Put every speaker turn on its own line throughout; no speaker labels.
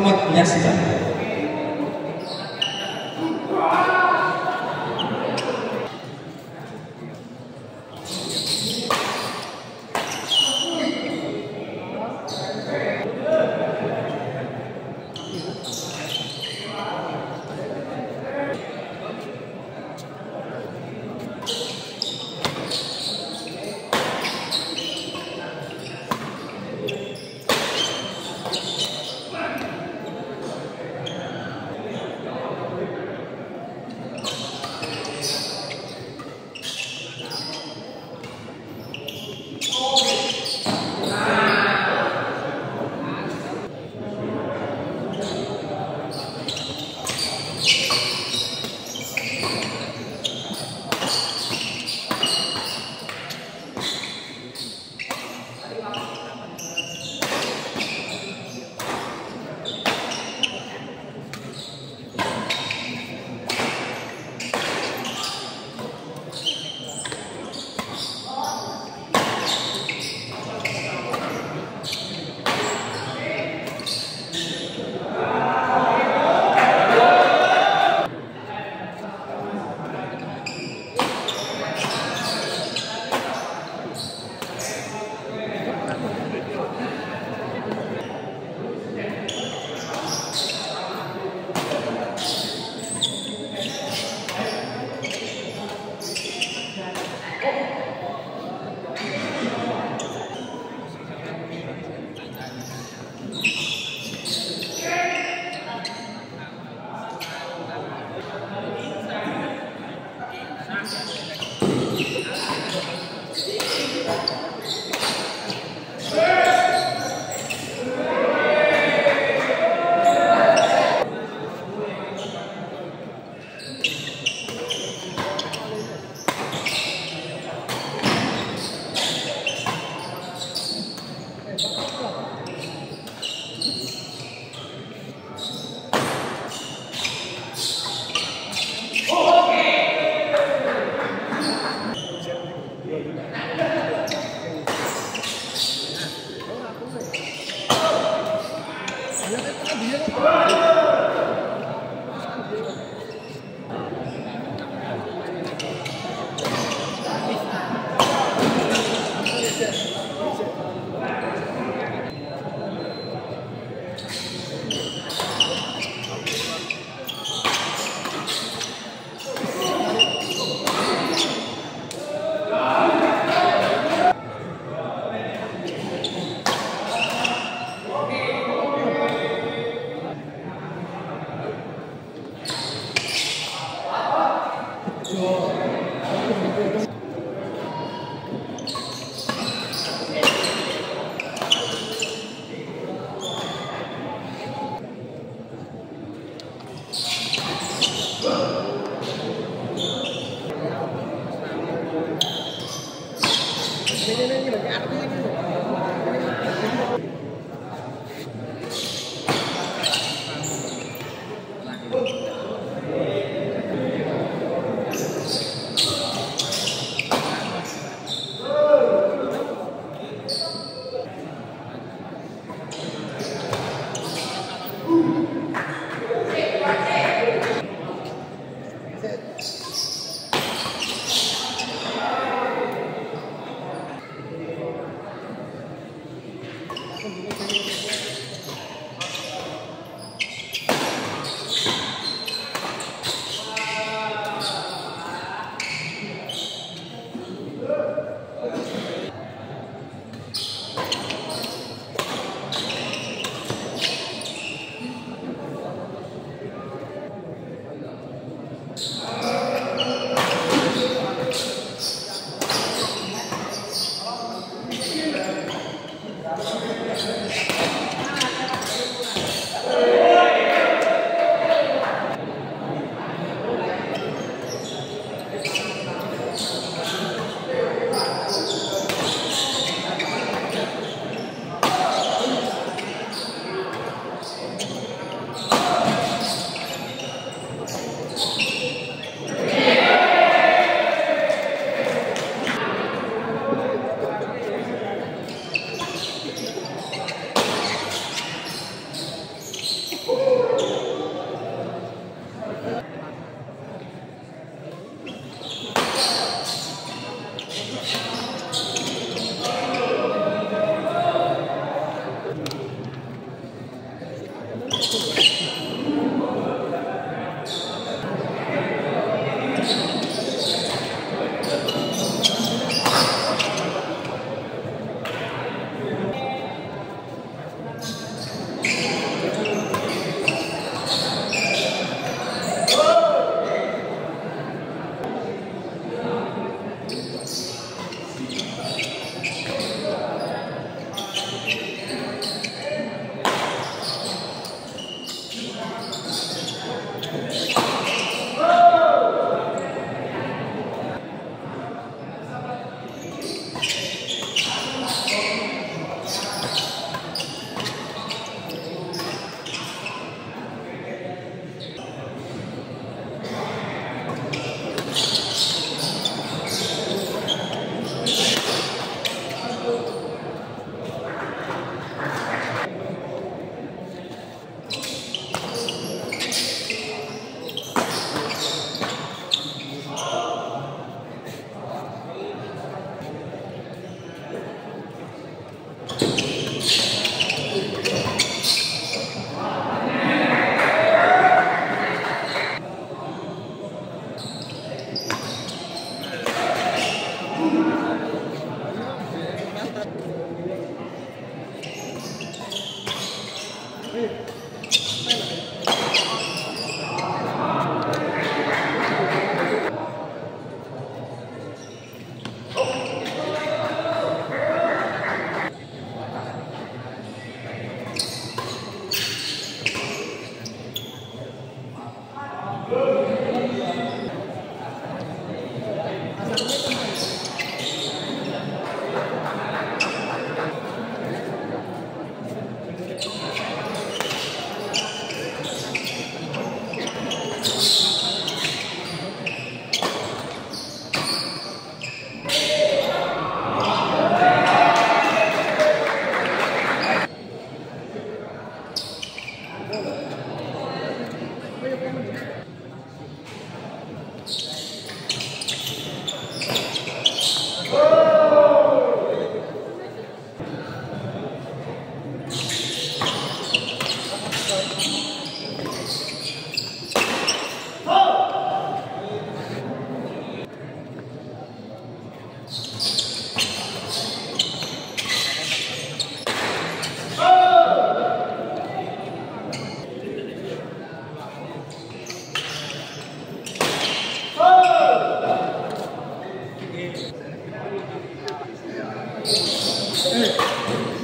Muhammad menyaksikan.
꼭 어, Good.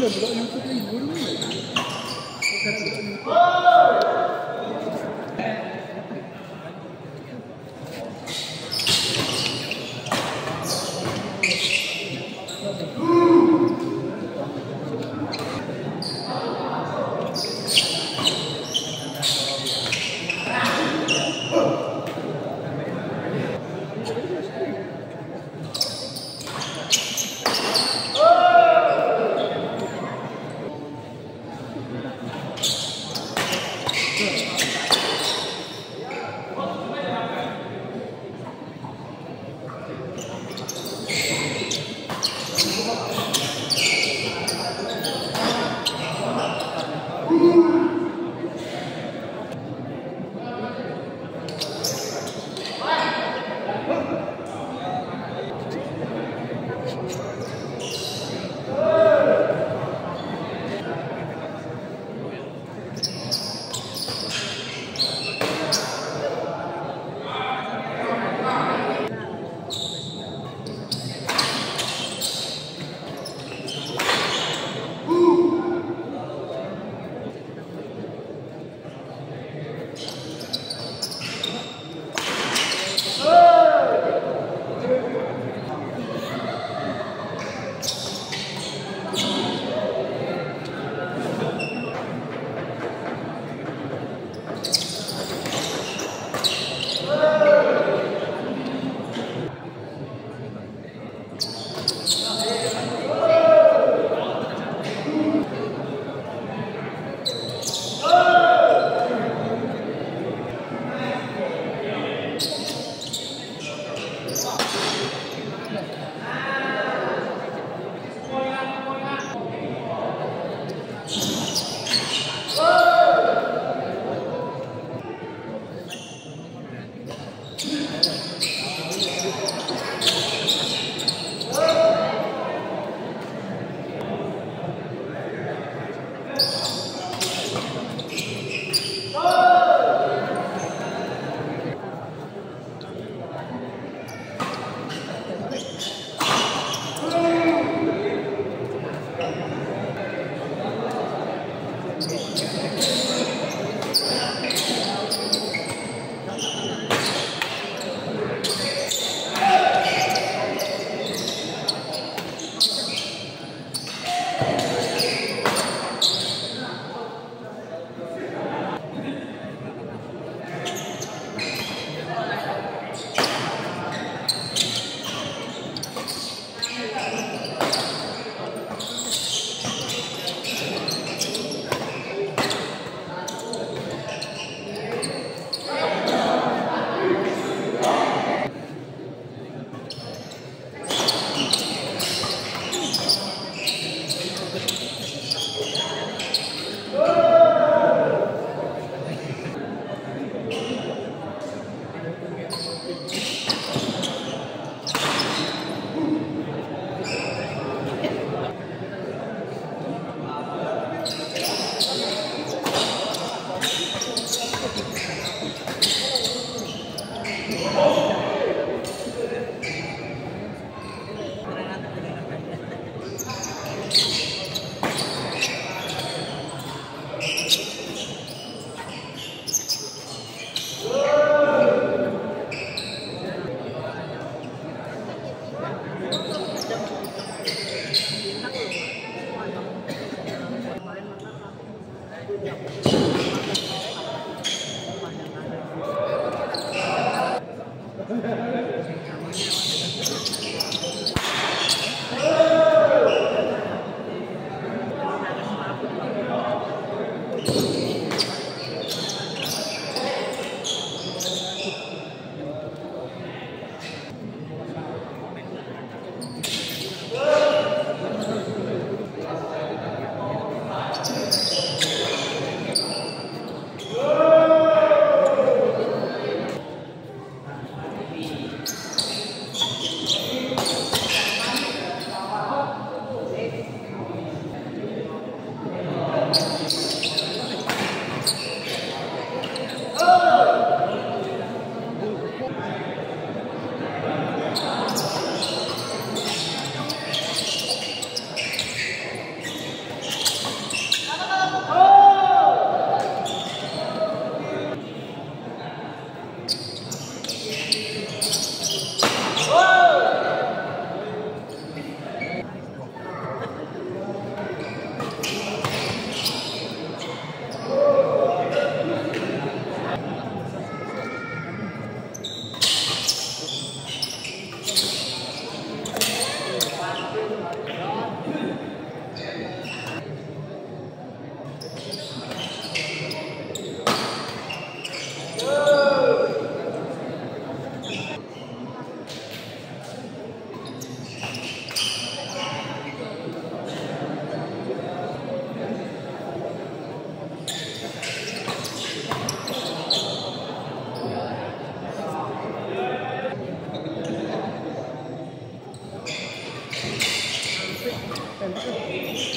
Thank you. Thank you. 一是。